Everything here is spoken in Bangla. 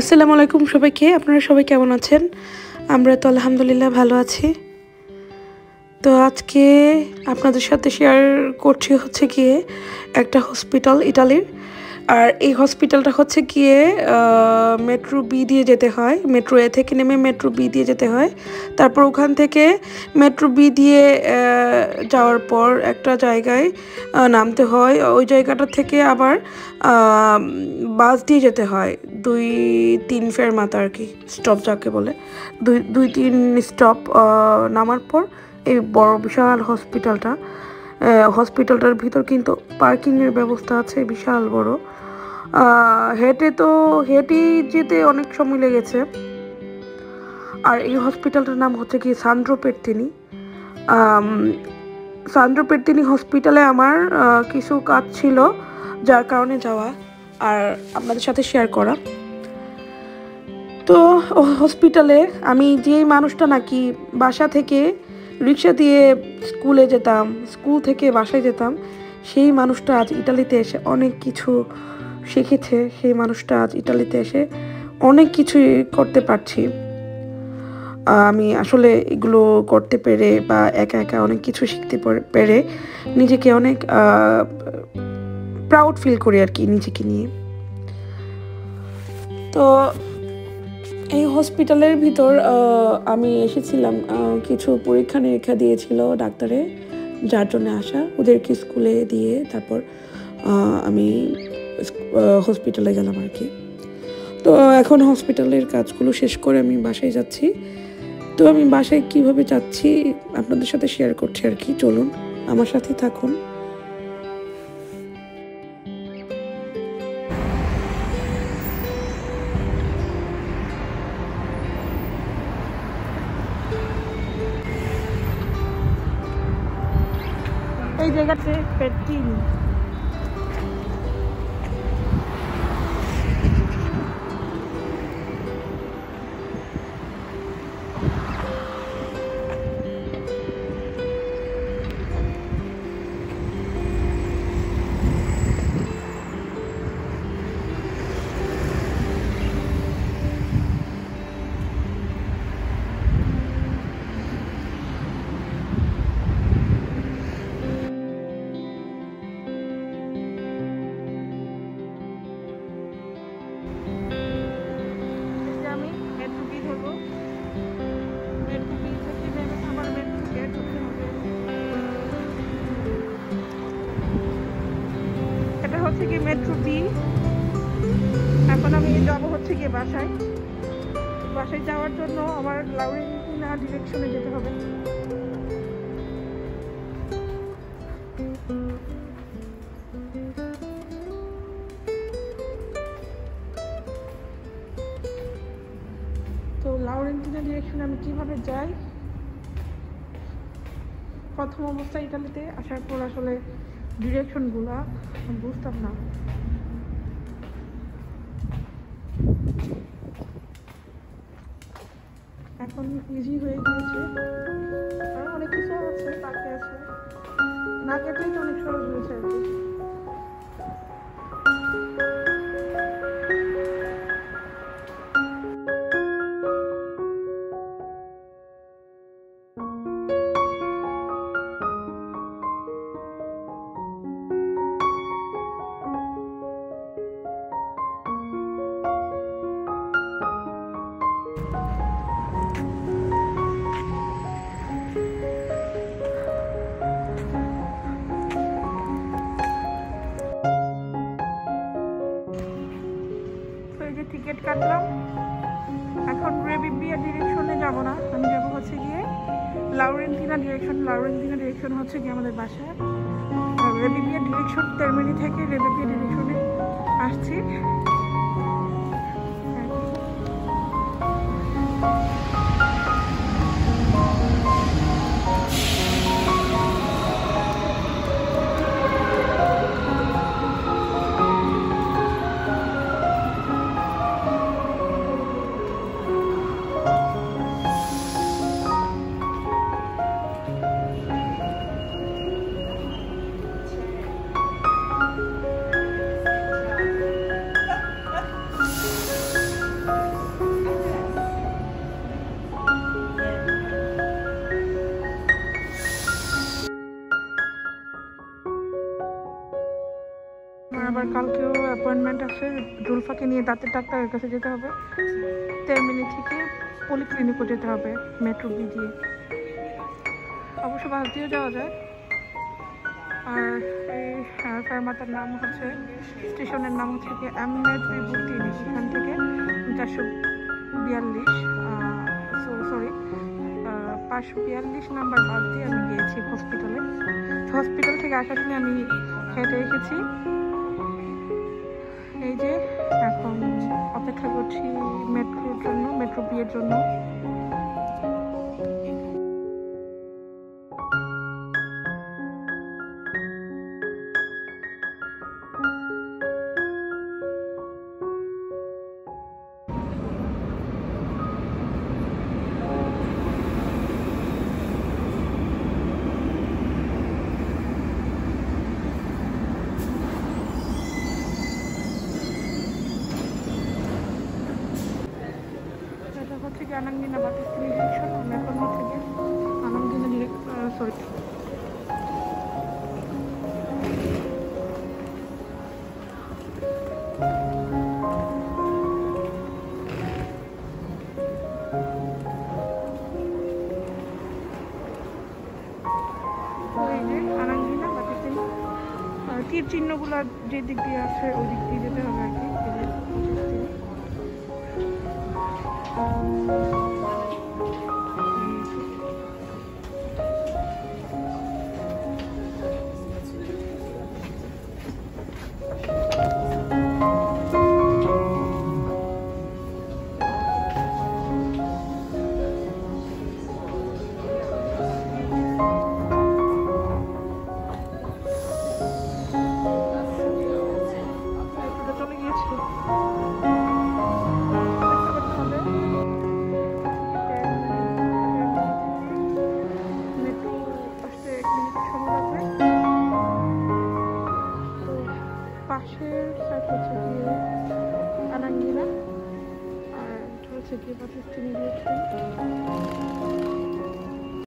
আসসালামু আলাইকুম সবাইকে, আপনারা সবাই কেমন আছেন? আমরা তো আলহামদুলিল্লাহ ভালো আছি। তো আজকে আপনাদের সাথে শেয়ার করছি হচ্ছে গিয়ে একটা হসপিটাল ইটালির আর এই হসপিটালটা হচ্ছে গিয়ে মেট্রো বি দিয়ে যেতে হয়। মেট্রো এ থেকে নেমে মেট্রো বি দিয়ে যেতে হয়। তারপর ওখান থেকে মেট্রো বি দিয়ে যাওয়ার পর একটা জায়গায় নামতে হয়। ওই জায়গাটা থেকে আবার বাস দিয়ে যেতে হয়। দুই, তিন ফের মাথা আর কি স্টপ যাকে বলে। দুই দুই, তিন স্টপ নামার পর এই বড় বিশাল হসপিটালটা হসপিটালটার ভিতর কিন্তু পার্কিংয়ের ব্যবস্থা আছে, বিশাল বড়। হেঁটে তো, হেঁটেই যেতে অনেক সময় লেগেছে। আর এই হসপিটালটার নাম হচ্ছে কি সান্দ্রো পেটতিনি সান্দ্রো পেটতিনি হসপিটালে আমার কিছু কাজ ছিল, যার কারণে যাওয়া আর আপনাদের সাথে শেয়ার করা। তো হসপিটালে আমি যেই মানুষটা নাকি বাসা থেকে রিক্সা দিয়ে স্কুলে যেতাম, স্কুল থেকে বাসায় যেতাম, সেই মানুষটা আজ ইটালিতে এসে অনেক কিছু শিখেছে সেই মানুষটা আজ ইটালিতে এসে অনেক কিছুই করতে পারছি। আমি আসলে এগুলো করতে পেরে বা একা একা অনেক কিছু শিখতে পেরে নিজেকে অনেক প্রাউড ফিল করি আর কি নিজেকে নিয়ে। তো এই হসপিটালের ভিতর আমি এসেছিলাম কিছু পরীক্ষা নিরীক্ষা দিয়েছিল ডাক্তারে, যার জন্য আসা। ওদেরকে স্কুলে দিয়ে তারপর আমি হসপিটালে গেলাম আর কি। তো এখন হসপিটালের কাজগুলো শেষ করে আমি বাসায় যাচ্ছি। তো আমি বাসায় কীভাবে যাচ্ছি আপনাদের সাথে শেয়ার করছি আর কি, চলুন, আমার সাথে থাকুন। এই জায়গাতে গিয়ে বাসায়। বাসায় যাওয়ার জন্য আমার লাউরিনা ডিরেকশনে যেতে হবে। তো লাউরেন্টিনা ডিরেকশনে আমি কীভাবে যাই? প্রথম অবস্থায় ইটালিতে আসার পর আসলে ডিরেকশনগুলো বুঝতাম না। এখন ইজি হয়ে গিয়েছে। আর অনেক কিছু আছে বাকি আছে। না কেটেই তো অনেক সহজ হয়েছে আর কি। রেবিবিয়া ডিরেকশনে যাব না। আমি যাব হচ্ছে গিয়ে লাউরেন্টিনা ডিরেকশন লাউরেন্টিনা ডিরেকশন হচ্ছে গিয়ে আমাদের বাসায়। রেবিবিয়া ডিরেকশন টার্মিনি থেকে রেবিবিয়া ডিরেকশনে আসছি। আছে জুলফাকে নিয়ে দাঁতের ডাক্তারের কাছে যেতে হবে। তেরমিনি থেকে পলিক্লিনিকও যেতে হবে, মেট্রো বি দিয়ে। অবশ্য বাস দিয়েও যাওয়া যায়। আর এই ফেরমাতার নাম হচ্ছে, স্টেশনের নাম হচ্ছে কি আহমেদ বিভূতি এখান থেকে চারশো বিয়াল্লিশ সরি পাঁচশো বিয়াল্লিশ নাম্বার বাস দিয়ে আমি গিয়েছি হসপিটালে হসপিটাল থেকে আসার সময় আমি হেঁটে এসেছি। জন্য মেট্রো বিয়ের জন্য হচ্ছে আনাঙ্গিনা বাতিস্ত্রী ডিরেকশন মেকন থেকে সরি ওই যে আনাঙ্গিনা বাতিস্ত্রী আর তীর চিহ্নগুলো যে দিক দিয়ে আছে, ওই দিক দিয়ে যেতে হবে thank you হচ্ছে গিয়ে আনাঙ্গিনা আর হচ্ছে গিয়ে বাসস্থানে গিয়েছে